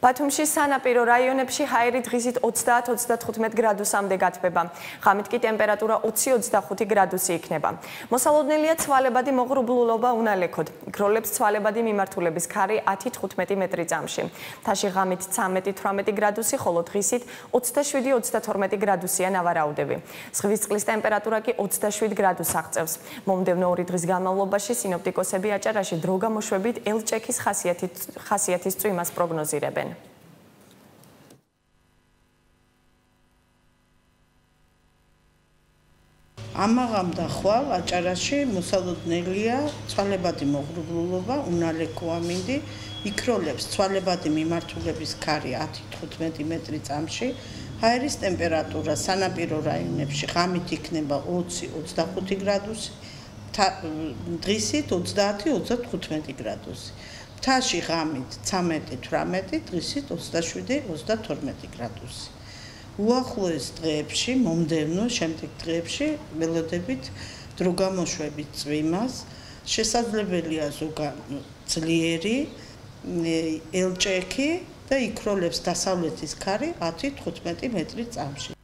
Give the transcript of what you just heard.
ბათუმში სანაპირო რაიონებში ჰაერი დღისით 30-35 გრადუსამდე გათბება. ღამით კი ტემპერატურა 20-25 გრადუსი იქნება. მოსალოდნელია ცვალებადი მოღრუბლულობა უნალექოდ. გროლებს ცვალებადი მიმართულების ქარი 10-15 მეტრი წამში. თაში ღამით 13-18 გრადუსი, ხოლო დღისით 27-32 გრადუსია ნავარაუდები. ზღვის წყლის ტემპერატურა კი 27 გრადუსს აღწევს. მომდევნო ორი დღის განმავლობაში სინოპტიკოსები აჭარაში დრო გამოშვებით ელჭექის ხასიათის წვიმას პროგნოზირებენ. ამაღამ და ხვალ აჭარაში მოსალოდნელია ცვალებადი მოღრუბლულობა, უნალექო ამინდი, იქროლებს ცვალებადი მიმართულების ქარი 10-15 მეტრი წამში. ჰაერის ტემპერატურა სანაპირო რაიონებში ღამით იქნება 20-25 გრადუსი, დღისით 30-35 გრადუსი. მთაში ღამით 13-18, დღისით 27-32 გრადუსი. უახლოეს დღეებში, მომდევნო შემდეგ დღეებში ველოდებით დრო გამოშვებით წვიმას. შესაძლებელია ზოგადად ძლიერი ელჭექი და იქროლებს დასავლეთის ქარი 10-15 მეტრი წამში.